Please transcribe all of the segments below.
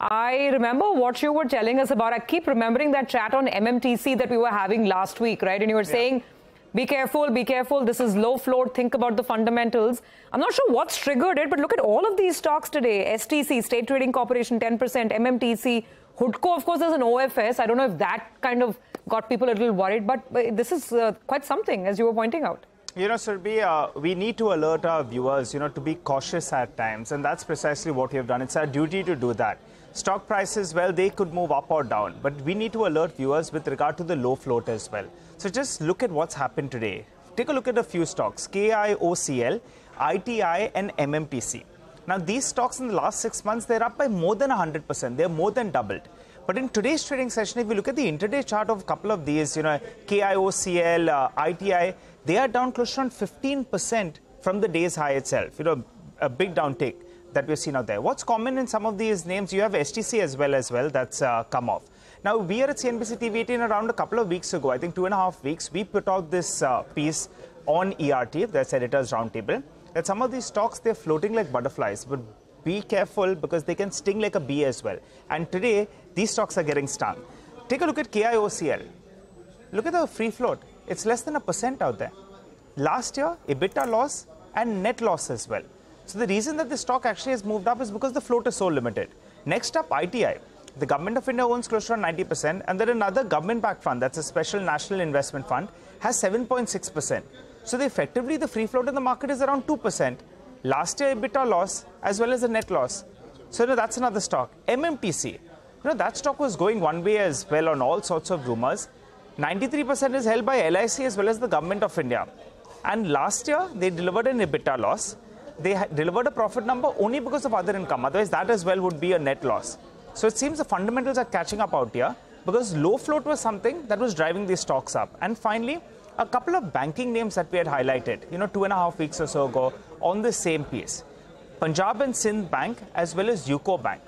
I remember what you were telling us about. I keep remembering that chat on MMTC that we were having last week, right? And you were yeah. saying, be careful, be careful. This is low float. Think about the fundamentals. I'm not sure what's triggered it, but look at all of these stocks today. STC, State Trading Corporation, 10%. MMTC, Hudco, of course, there's an OFS. I don't know if that kind of got people a little worried, but this is uh, quite something, as you were pointing out. You know, Surbhi, uh, we need to alert our viewers, you know, to be cautious at times, and that's precisely what we have done. It's our duty to do that. Stock prices, well, they could move up or down, but we need to alert viewers with regard to the low float as well. So just look at what's happened today. Take a look at a few stocks, KIOCL, ITI, and MMTC. Now, these stocks in the last six months, they're up by more than 100%. They're more than doubled. But in today's trading session, if you look at the intraday chart of a couple of these, you know, KIOCL, uh, ITI, they are down close to around 15% from the day's high itself. You know, a big downtick that we've seen out there. What's common in some of these names? You have STC as well as well that's uh, come off. Now, we are at CNBC TV 18 around a couple of weeks ago, I think two and a half weeks, we put out this uh, piece on ERT, that's Editors Roundtable, that some of these stocks, they're floating like butterflies, but be careful because they can sting like a bee as well. And today, these stocks are getting stung. Take a look at KIOCL. Look at the free float. It's less than a percent out there. Last year, EBITDA loss and net loss as well. So the reason that the stock actually has moved up is because the float is so limited. Next up, ITI. The government of India owns close to 90%, and then another government-backed fund, that's a special national investment fund, has 7.6%. So the effectively, the free float in the market is around 2%, last year EBITDA loss as well as a net loss. So you know, that's another stock. MMTC, you know, that stock was going one way as well on all sorts of rumors. 93% is held by LIC as well as the government of India. And last year, they delivered an EBITDA loss. They delivered a profit number only because of other income. Otherwise, that as well would be a net loss. So it seems the fundamentals are catching up out here because low float was something that was driving these stocks up. And finally, a couple of banking names that we had highlighted, you know, two and a half weeks or so ago on the same piece. Punjab and Sindh Bank as well as UCO Bank.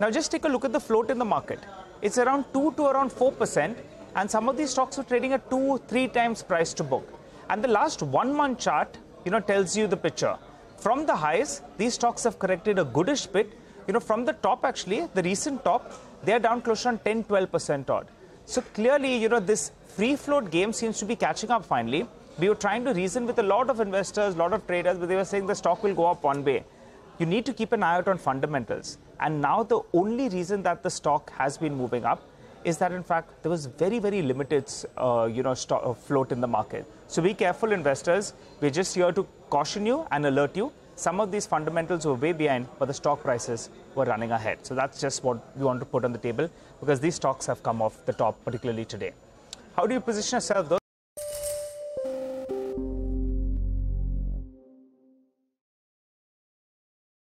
Now just take a look at the float in the market. It's around 2 to around 4% and some of these stocks are trading at 2, 3 times price to book. And the last one month chart, you know, tells you the picture. From the highs, these stocks have corrected a goodish bit. You know, from the top actually, the recent top, they are down close on 10, 12% odd. So clearly, you know, this free float game seems to be catching up finally. We were trying to reason with a lot of investors, a lot of traders, but they were saying the stock will go up one way. You need to keep an eye out on fundamentals. And now the only reason that the stock has been moving up is that in fact there was very very limited uh, you know uh, float in the market so be careful investors we're just here to caution you and alert you some of these fundamentals were way behind, but the stock prices were running ahead. So that's just what we want to put on the table because these stocks have come off the top, particularly today. How do you position yourself though?